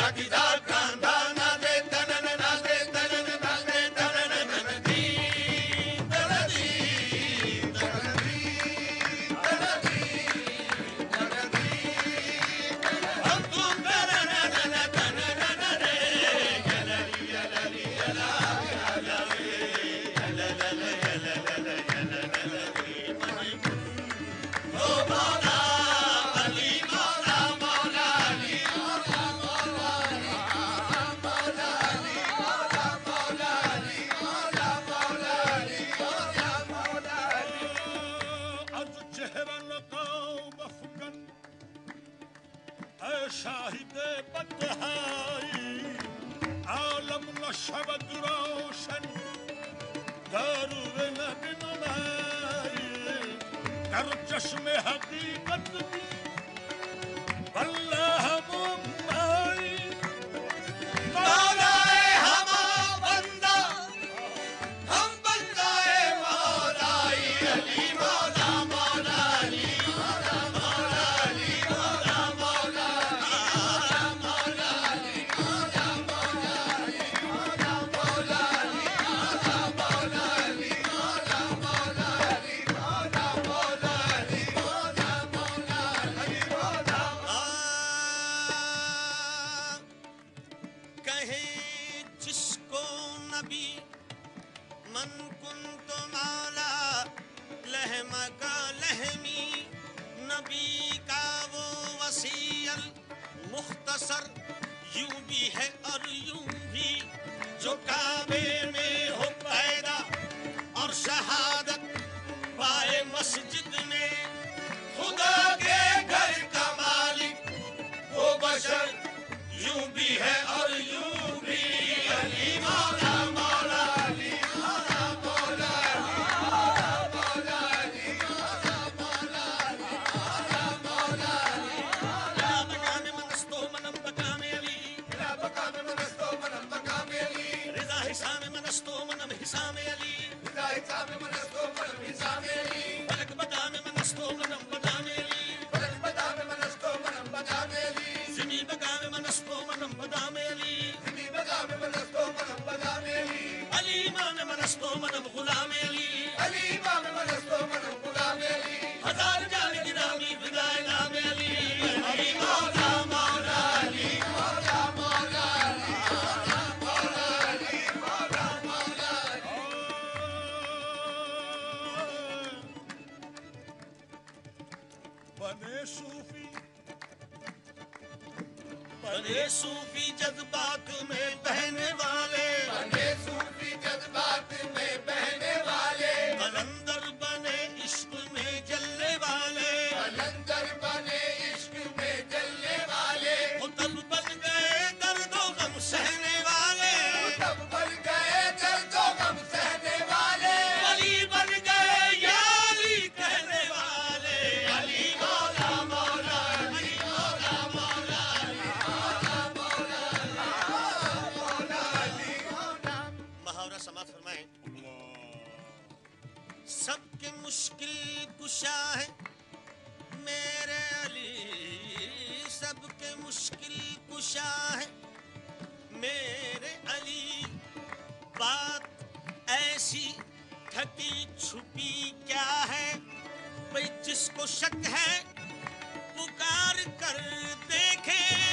Navidad. Shahid बदहाई आलम नशब रोशन दारूर नबी नुमाई कर चश्मे हकीकत की। नबी मन कुन तो मौला लहमा का लहमी। नबी का वो वसीयल मुख्तसर, यूँ भी है और यूँ भी। जो काबे में Ali Imam Manasco Manam Ghulam Ali Ali Imam बने सूफी जज्बात में बहने वाले मुश्किल कुशा है। मेरे अली सबके मुश्किल कुशा है। मेरे अली बात ऐसी थकी छुपी क्या है? भाई जिसको शक है, पुकार कर देखे।